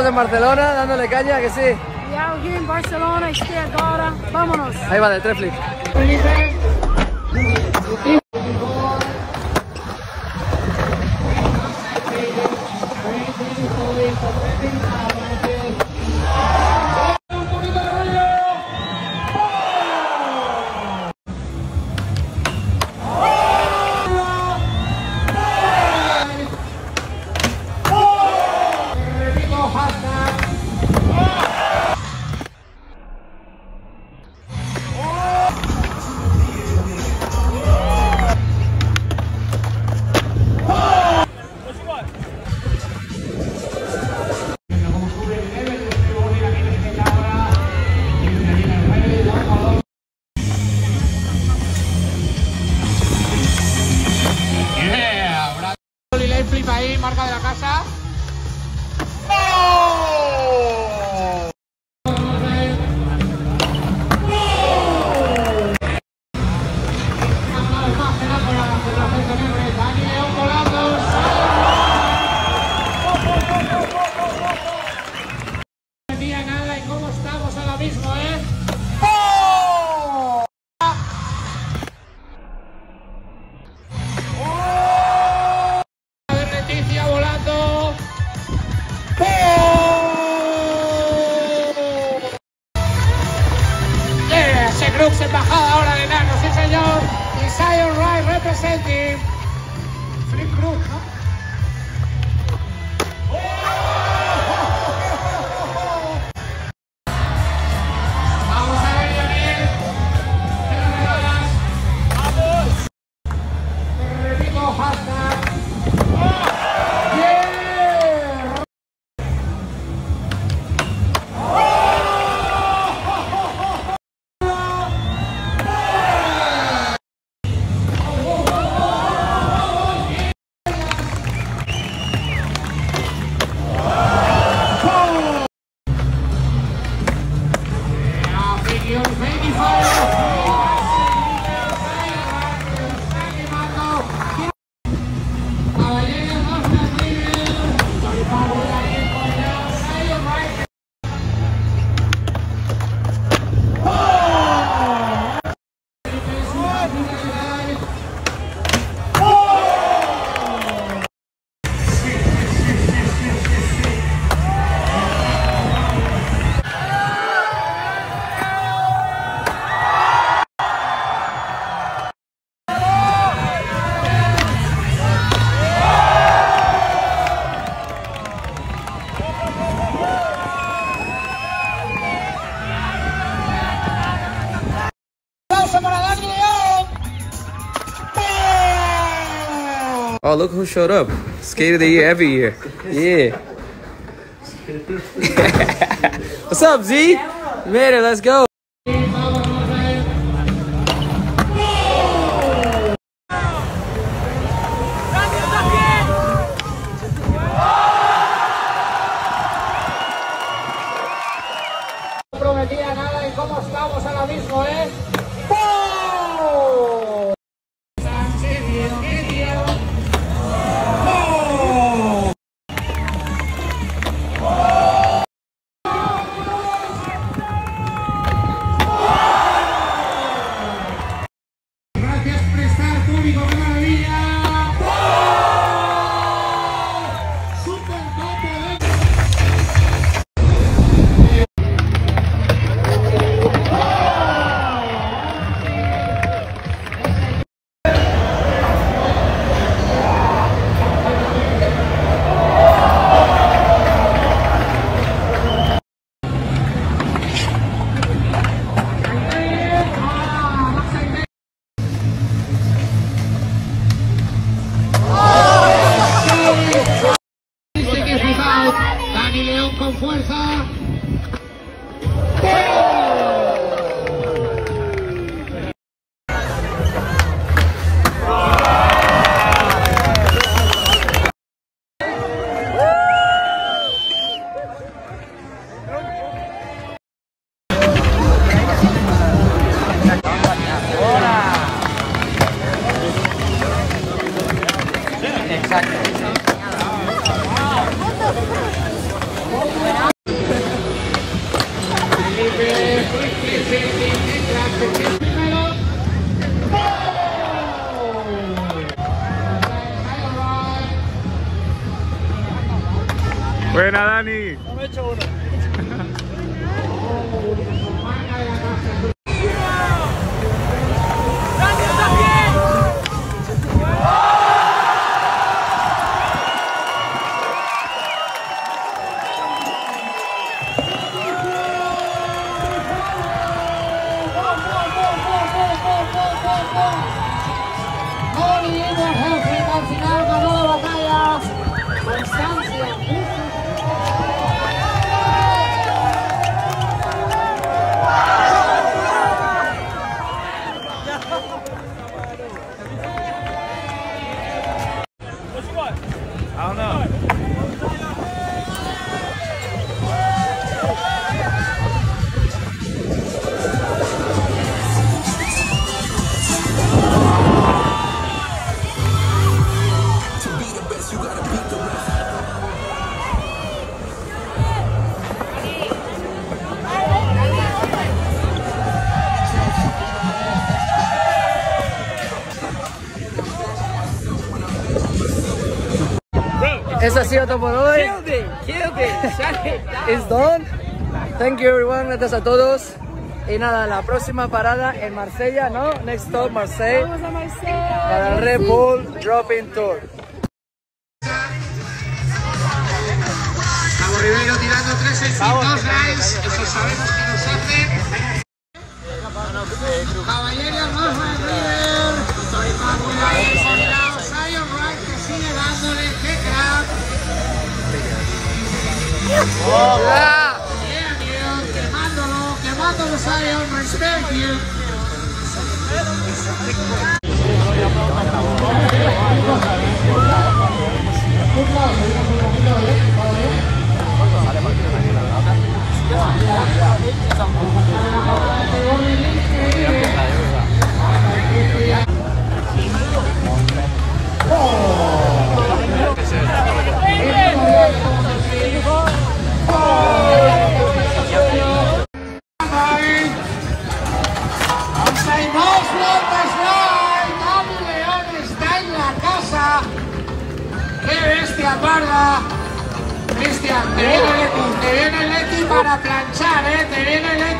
estamos en Barcelona dándole caña, que sí. Y aquí en Barcelona, estoy ahora. Vámonos. Ahí va, de tres flips. presenti? Flip Group, no? Oh, look who showed up. Skate of the year every year. Yeah. What's up, Z? It, let's go. León con fuerza. Buena, Dani. Eso ha sido todo por hoy. It's done. Thank you everyone, gracias a todos. Y nada, la próxima parada en Marsella, ¿no? Next stop, Marseille. Vamos a Marsella. Para el Red Bull Dropping Tour. Gustavo Rivero tirando 362 likes, eso sabemos que Yeah, tío, quemándolo, quemándolo Zion, respect you. Conseguimos Te viene te viene Leti para planchar, eh, te viene Leti.